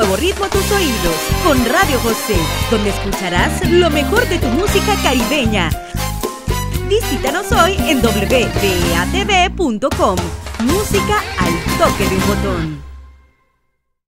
nuevo ritmo a tus oídos con Radio José, donde escucharás lo mejor de tu música caribeña. Visítanos hoy en www.batv.com. Música al toque de un botón.